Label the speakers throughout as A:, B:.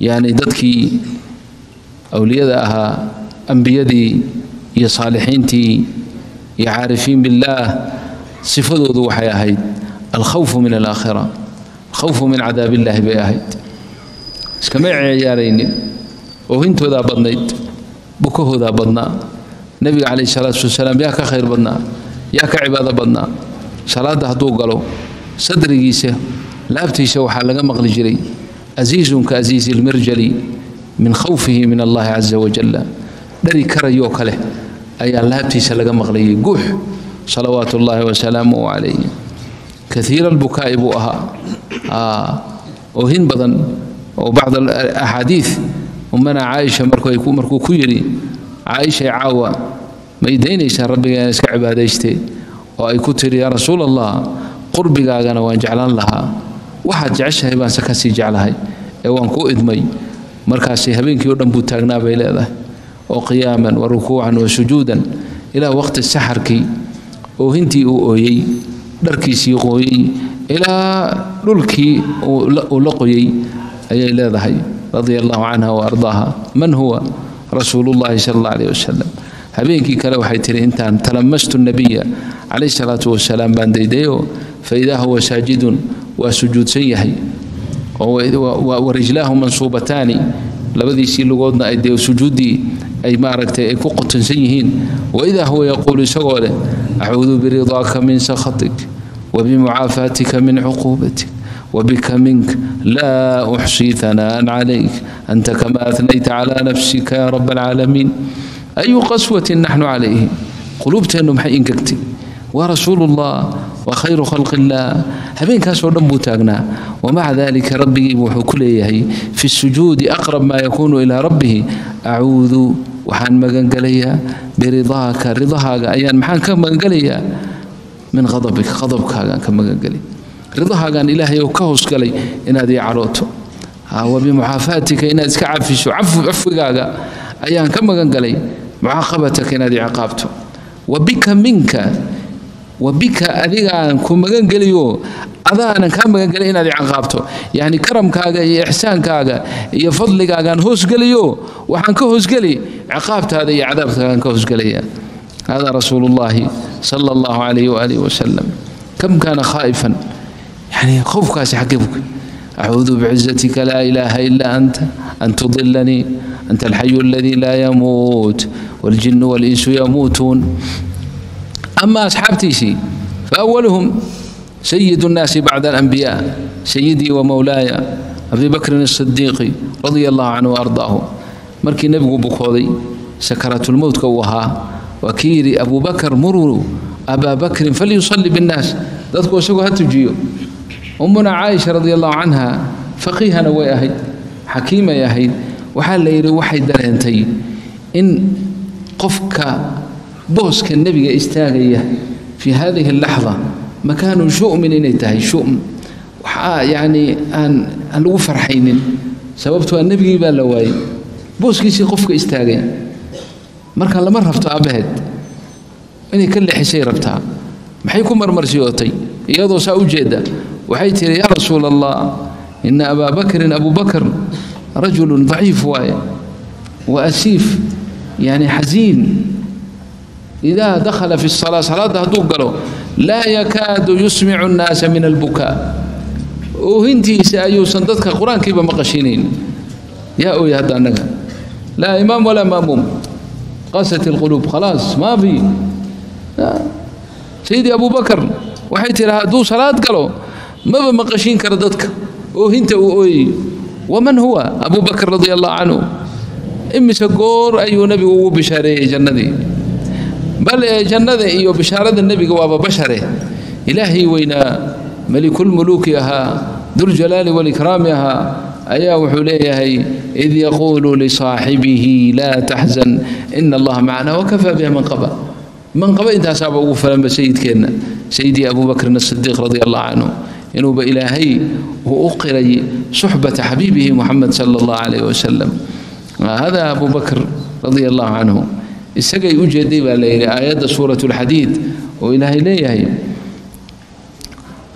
A: yani dadkii awliyada ahaa ambiyadii iyo saalixiintii iyo caarifiin billaah sifadoodu waxay ahayd alkhawfu min alaakhira alkhawfu min cadaab illaahi bay ahayd iskamay ciyaaraynin oohintoodaa badnayd bukahoodaa badnaa nebiga calayh salaatu wasalaam yaa ka khayr badnaa yaa ka cibaado badnaa salaada hadduu galo sadrigiisa laabtiisa waxaa laga maqli jiray عزيز كعزيز المرجلي من خوفه من الله عز وجل دري كريو كله أي الله تيس لقى مغلي قوح صلوات الله وسلامه عليه كثير البكاء بؤها آه وهن بضن وبعض الأحاديث أمنا عائشة مركو يكون مركو كيري عائشة عاوة ما يدينيس ربي يسكع عباديستي وأي كتر يا رسول الله قربك أنا وأن جعلان لها waxaad jeceshahay baanse kasii jeclahay ee waan kuu idmay markaasi habeenkii o dhan buu taagnaa bay leedahay oo qiyaaman wa rukuucan wa sujuudan ilaa waqti saxarkii oohintii uu ooyey dharkiisii qooyey ilaa dhulkii uu la qoyey ayay leedahay radia allahu canha wa ardaaha man huwa rasuulullahi sal alla aleh wasalam habeenkii kale waxay tihi intaan talamastu nabiya calayh salaatu wasalaam baan daydayo fa idaa huwa saajidun وسجود سيحي ورجلاه منصوبتان سي لغودنا اي دي سجودي اي ما اي كقطن سيهين واذا هو يقول سغوله اعوذ برضاك من سخطك وبمعافاتك من عقوبتك وبك منك لا احصي ثناء عليك انت كما اثنيت على نفسك يا رب العالمين اي قسوه نحن عليه قلوبتنا محي انككتي ورسول الله wa khayru khalqi illaah habeenkaasoo dhan buu taagnaa wamaca dalika rabbigiibu wuxuu ku leeyahay fi sujuudi aqrab maa yakuunu ilaa rabbihi acuudu waxaan magangelayaa biridaaka ridahaaga ayaan maxaan ka magangelayaa min adabika adabkaagaan ka magangelay ridahaagaan ilaahay oo ka hoosgalay inaad ii wa bimucaafaatika inaad iska cafisho cafigaaga ayaan ka magangalay mucaaqabataka inaad ii wa bika minka وبك أذيك كم جن قليو أذانا كم مجن قلي نادي عقابته يعني كرم كاجا إحسان كاجا يفضل كاجا هوس قليو وحنك هوس قلي عقابته هذه عذابته كان هوس قلي هذا رسول الله صلى الله عليه وآله وسلم كم كان خائفا يعني خوف كاس حقبك أعوذ بعزتك لا إله إلا أنت أن تضلني أنت الحي الذي لا يموت والجن والإنس يموتون أما أصحاب تيسي فأولهم سيد الناس بعد الأنبياء سيدي ومولاي أبي بكر الصديق رضي الله عنه وأرضاه مركي نبغو بخوضي سكرة الموت كوها وكيري أبو بكر مروا أبا بكر فليصلي بالناس ذاتكو سقو هتجيو أمنا عائشة رضي الله عنها فقيها نوي أهيد حكيمة يا يهيد وحال ليري وحي درينتي إن قفك بوس كان نبي استاغية في هذه اللحظة مكان شؤم إن تهي شؤم يعني أن الوفر حين سببت أن نبي يبال لواي بوس كيسي قفك استاغية مر كان لمر أبهد إني كل حسي ربتها ما حيكون مرمر مر سيوتي يضو سأوجد وحيتي يا رسول الله إن أبا بكر إن أبو بكر رجل ضعيف واي وأسيف يعني حزين إذا دخل في الصلاة صلاة دوقلو لا يكاد يسمع الناس من البكاء وهنتي سأيو صندتك قرآن كيف مقشينين يا أوي هذا أنك لا إمام ولا مأموم قاست القلوب خلاص ما في سيدي أبو بكر وحيت لها دو صلاة قالوا ما بمقشين كردتك وهنت وأوي ومن هو أبو بكر رضي الله عنه إمي سقور أي نبي وبشاري جندي بل جنة إيو بشارة النبي قواب بشره إلهي وينا ملك الملوك يها ذو الجلال والإكرام يها أيا وحليه إذ يقول لصاحبه لا تحزن إن الله معنا وكفى بها من قبى من قبى إنت أصابه فلما سيد كينا سيدي أبو بكر الصديق رضي الله عنه ينوب إلهي وأقري صحبة حبيبه محمد صلى الله عليه وسلم هذا أبو بكر رضي الله عنه isagay u jeeday baa la yidhi aayadda suurat lxadiid oo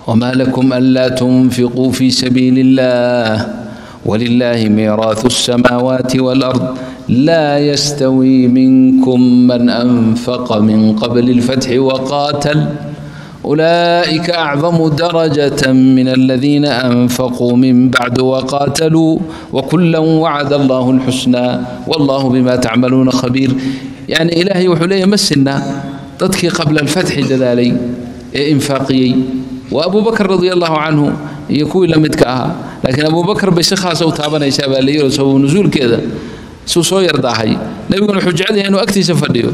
A: وما لكم ألا تنفقوا في سبيل الله ولله ميراث السماوات والأرض لا يستوي منكم من أنفق من قبل الفتح وقاتل أولئك أعظم درجة من الذين أنفقوا من بعد وقاتلوا وكلا وعد الله الحسنى والله بما تعملون خبير yani ilaahay wuxuu leeyahy ma sinna dadkii qabla alfatxi dadaalay ee infaaqiyey waa abubakr radia allahu canhu iyo kuwii la midka ahaa laakiin abubakr bay si khaasa u taabanaysaa baa layiri sabab nusuulkeeda suu soo yardaahay nebiguna wuxuu jecel inuu agtiisa fadhiyo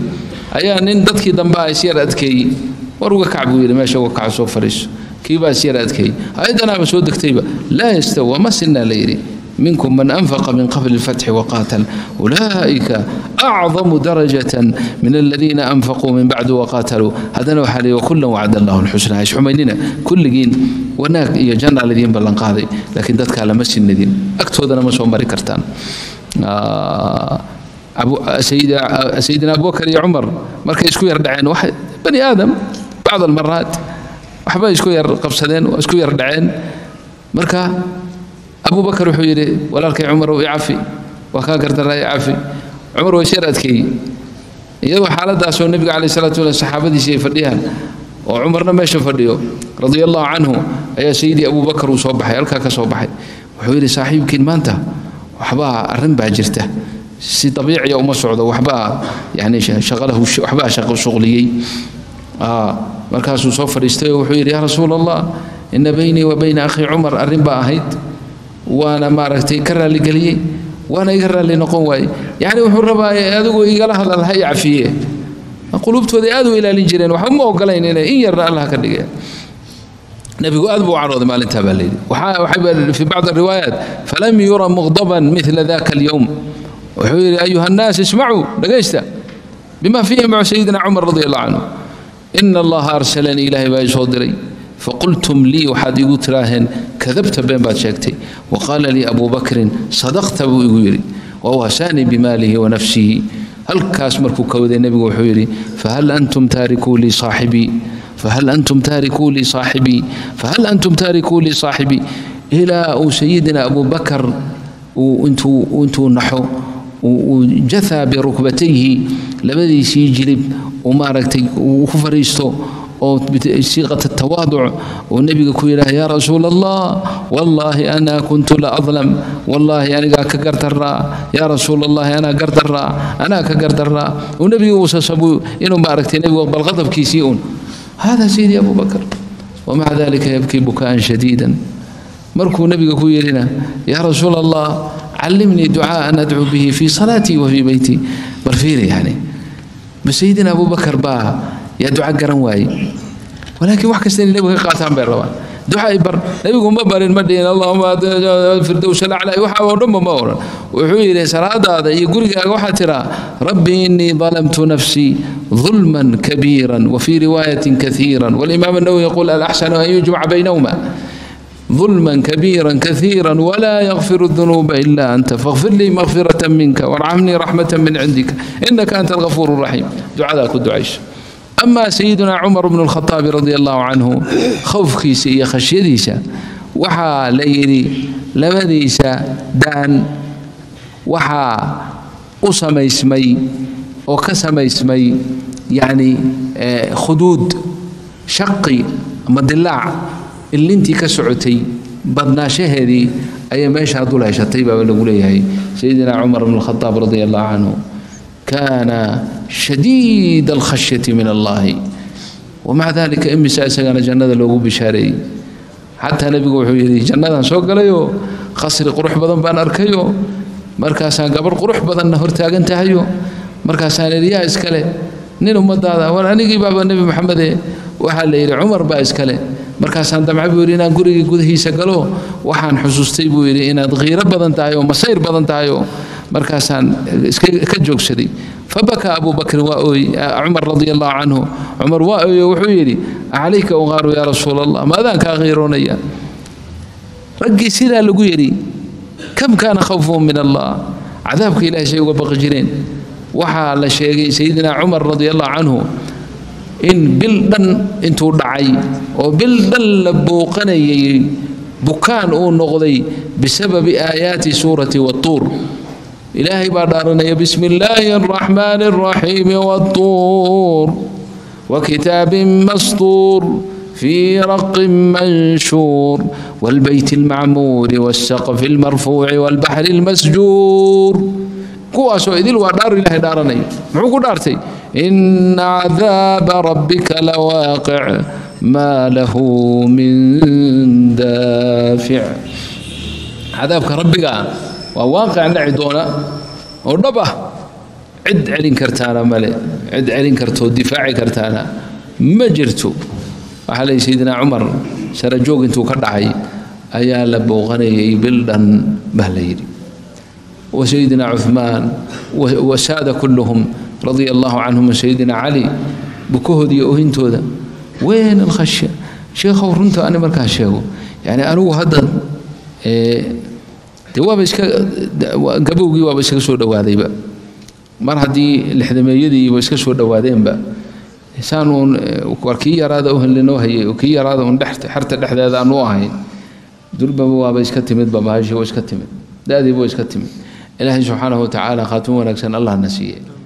A: ayaa nin dadkii dambe ah isyar adkeeyey war uga kac buu yidhi meesha uga kac soo fadhiiso kiibaa isyar adkeeyey ayadanaaba soo degtayba laa yastawa ma sinna la yidhi منكم من أنفق من قبل الفتح وقاتل أولئك أعظم درجة من الذين أنفقوا من بعد وقاتلوا هذا نوح عليه وكل وعد الله الحسنى عيش حمينينا كل جين وناك إيا جنة الذين قاضي لكن ذاتك على مسجد الذين أكتو ذنا مسجد مري كرتان آه أبو سيدة سيدنا أبو بكر يا عمر مركز يسكو يردعين واحد بني آدم بعض المرات وحبا يسكو يرقب سدين ويسكو يردعين مركز abu bakar wuxuu yidhi walaalkay cumarow icafi waa kaa gardaraa icafi cumar way sheer adkeeyey iyagoo xaaladaasoo nebiga caleyh salatu walam saxaabadiisii ay fadhiyaan oo cumarna meesha fadhiyo radia allahu canhu ayaa sayidii abubakar uu soo baxay halkaa ka soo baxay wuxuu yidhi saaxiibkiin maanta waxbaa arrin baa jirta si dabiiciya uma socdo waxbaa yani shaqalahu waxbaa shaqo shuqliyey markaasuu soo fadhiistay oo wuxuu yidhi yaa rasuula allah ina baynii wa bayna akhi cumar arin baa ahayd waana maaragtay ka raaligeliyey waana iga raalli noqon waaye yacni wuxuu rabaa adigoo igala hadal ha yacfiye quluubtooda aad u ilaalin jireen waxba ma ogolayn inay in yarna allah ka dhigeen nabigu aad buu carooday maalintaa baa layidhi fi bacd ariwaayaat falam yura muqdaban mila daka alyowm wuxuu yidhi ayuha nnaas ismacuu dhagaysta bima fiihi macu sayidina cumar radi allahu canhu ina allaha arsalanii ilaahay baa isoo diray فقلتم لي وحد يقول تراهن كذبت بين شكتي وقال لي أبو بكر صدقت بويري وواساني بماله ونفسه هل كاس مركو كودي النبي وحويري فهل أنتم تاركوا لي صاحبي فهل أنتم تاركوا لي صاحبي فهل أنتم تاركوا لي صاحبي إلى سيدنا أبو بكر وانتو وانتو نحو وجثى بركبتيه لبدي سيجلب وما وخفريستو أو صيغة التواضع والنبي يقول يا رسول الله والله أنا كنت لا أظلم والله أنا كقرد الراء يا رسول الله أنا قرد الراء أنا كقرد الراء والنبي سبو إنه مبارك النبي بل كيسيون كيسيئون هذا سيدي أبو بكر ومع ذلك يبكي بكاء شديدا مركو النبي يقول لنا يا رسول الله علمني دعاء أن أدعو به في صلاتي وفي بيتي برفيري يعني بسيدنا أبو بكر باه يا دعاء قرن واي ولكن واحد كسر نبي قاتم بالربا دعاء بر يقول ما بر المدينة اللهم الفردوس الأعلى يوحى ورم ما ورا وحوي لي سراد هذا يقول واحد ترى ربي إني ظلمت نفسي ظلما كبيرا وفي رواية كثيرا والإمام النووي يقول الأحسن أن يجمع بينهما ظلما كبيرا كثيرا ولا يغفر الذنوب إلا أنت فاغفر لي مغفرة منك وارحمني رحمة من عندك إنك أنت الغفور الرحيم دعاء لك الدعاء أما سيدنا عمر بن الخطاب رضي الله عنه خوف كيس يخشي ديسا وحا ليري لمديسا دان وحا أسمي اسمي وكسمي اسمي يعني آه، خدود شقي مدلع اللي انت كسعتي بدنا شهري أي ما يشهدوا لها شطيبة بل سيدنا عمر بن الخطاب رضي الله عنه كان شديد الخشية من الله ومع ذلك إمي سأسا أنا جنة لوغو بشاري حتى نبي وحيدي جنة سوق عليه خسر قروح بدن بان أركيو مركز قبر قروح بدن نهر تاغن تهيو مركز إسكالي نين أمد هذا وأنا بابا النبي محمد وحال إلي عمر با إسكالي مركز دمع بيورينا نقولي قد هي سقلو وحان حسوس تيبو إلي إنا تغير بدن تهيو مسير بدن تهيو مركز سان كجوك سدي fabakaa abu bakrin waa ooye cumar radi allahu canhu cumar waa ooye wuxuu yidhi calayka uqaaru yaa rasuul allah ma kaa qiiroonaya raggii sidaa lagu yidhi kam kaana khawfuhum min allah cadaabka ilahay say uga baqi jireen waxaa la sheegay sayidina cumar radi allahu canhu in bil dhan intuu dhacay oo bil dhan la booqanayay bukaan uu noqday bisababi aayaati suurati watuur إلهي بادارنا بسم الله الرحمن الرحيم والطور وكتاب مسطور في رق منشور والبيت المعمور والسقف المرفوع والبحر المسجور كواسو إذ دار إلهي دارني معوكو دارتي إن عذاب ربك لواقع ما له من دافع عذابك ربك waa waaqac dhaci doona oo dhab ah cid celin kartaana male cid celin kartoo difaaci kartaana ma jirto waxaa leey sayidinaa cumar sarajoog intuu ka dhacay ayaa la booqanayay bil dhan baa la yidhi wa sayidinaa cuhmaan wasaada kulluhum radia allahu canhum sayidinaa cali bukahood iyo ohintooda weyn alkhashya sheekhow runta ani markaa sheego yani anigu hadda gabowgii waaba iskaga soo dhowaadayba mar haddii lixdameeyadiiba iska soo dhowaadeenba saan uun war kii yaraada uhelinoo hayay oo kii yaraada uun xerta dhexdeeda aanu ahayn durbaba waaba iska timidba bahashii waa iska timid da waa iska timid ilaahay subxaanahu watacaala khaatimo wanaagsan allahna siiye